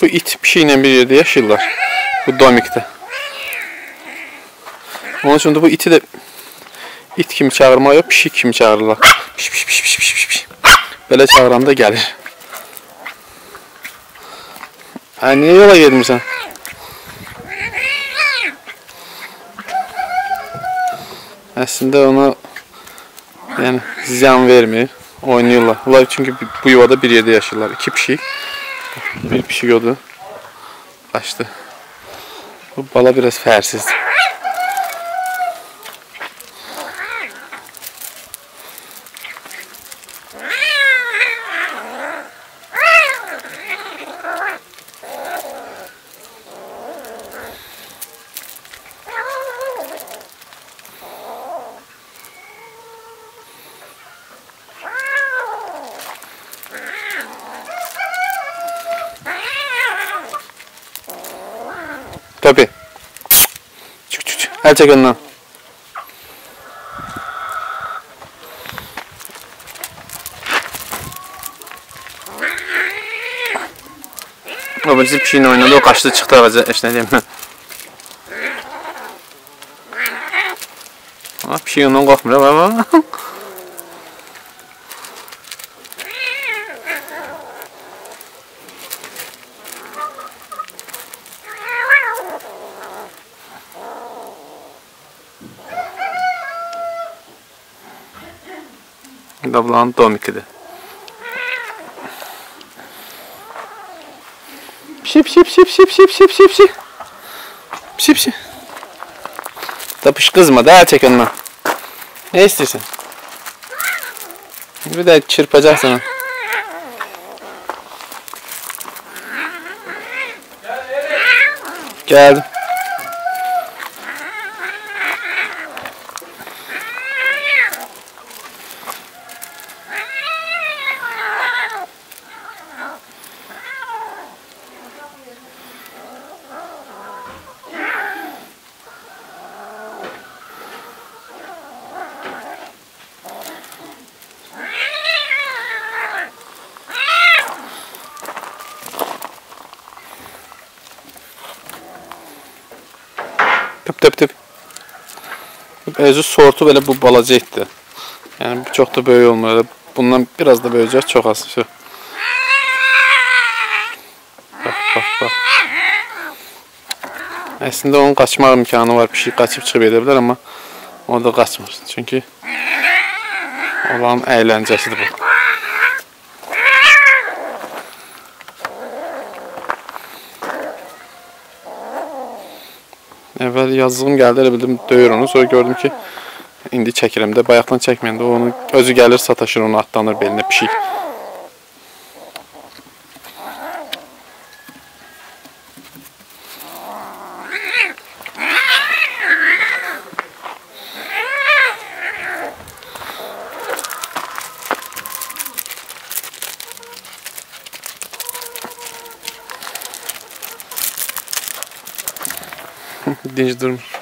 Bu it pişiklə bir yerdə yaşayırlar. Bu domikdə. Onun üçün də bu iti də it kimi çağırmaq yox, pişik kimi çağırırlar. Piş piş piş piş piş piş. Belə çağıranda gəlir. Hə, niyə yola getmirsən? Əslində ona yəni ziyan vermir. Oynayırlar. Bunlar çünki bu yuvada bir yerdə yaşayırlar. İki pişik. Bir pişik odur. Kaçtı. Bu bala biraz fərsiz. Çık. El çek önüne. O bizim pişiğinle oynadı. O kaçtı çıktı ağaca. İşte ne diyeyim ben. Ha, pişiği ondan korkmuyor. Baba. Pişi pişi pişi. Pişi pişi. Tapış kızma daha çek önüne. Ne istiyorsun? Bir de çırpacak sana. Geldim. Tıp tıp tıp. Özü sortu belə bu balaca etdi. Yəni çox da böyük olmur. Bundan biraz da böyüyəcək, çox az. Şu. Bax, bax, bax. Əslində onun qaçmaq imkanı var. Pişik qaçıb çıxıb edə bilər, amma o da qaçmır. Çünki olan əyləncəsidir bu. Əvvəl yazığım gəldi, elə bildim döyür onu. Sonra gördüm ki, indi çəkirəm də. Bayaqdan çəkməyəndə onu özü gəlir, sataşır onu, atlanır belinə pişik. um bocadinho de dormir.